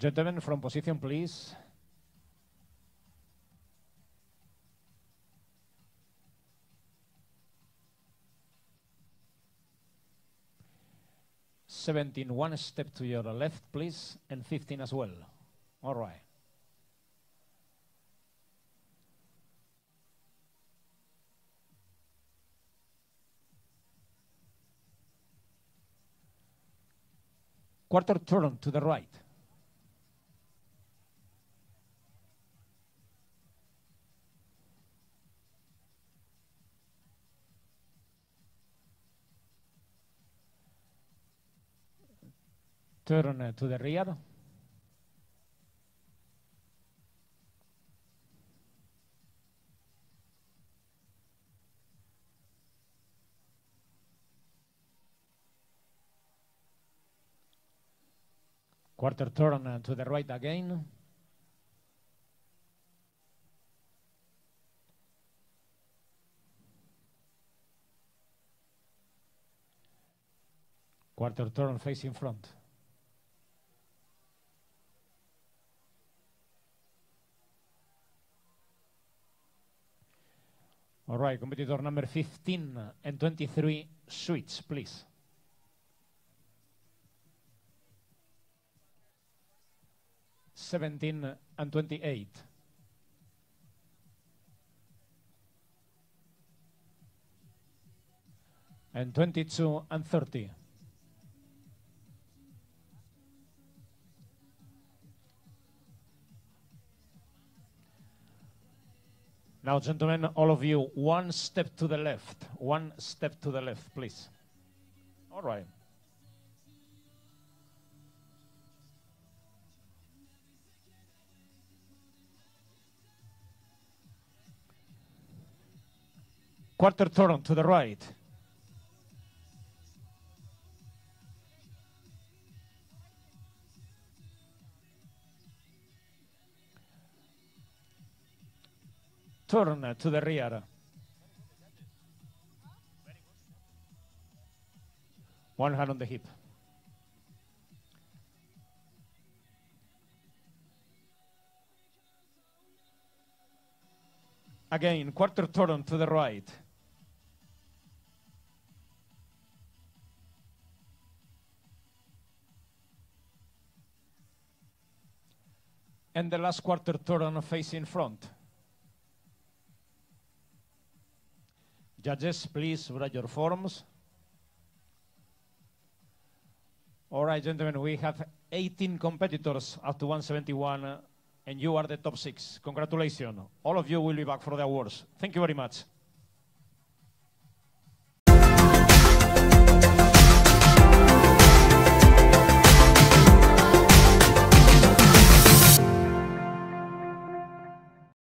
Gentlemen, from position, please. Seventeen, one step to your left, please, and fifteen as well. All right. Quarter turn to the right. Turn to the rear. Quarter turn to the right again. Quarter turn facing front. All right, competitor number 15 and 23, switch, please. Seventeen and twenty-eight. And twenty-two and thirty. Now, gentlemen, all of you, one step to the left. One step to the left, please. All right. Quarter turn to the right. Turn to the rear. One hand on the hip. Again, quarter turn to the right. And the last quarter turn facing front. Judges, please write your forms. All right, gentlemen, we have 18 competitors up to 171, uh, and you are the top six. Congratulations. All of you will be back for the awards. Thank you very much.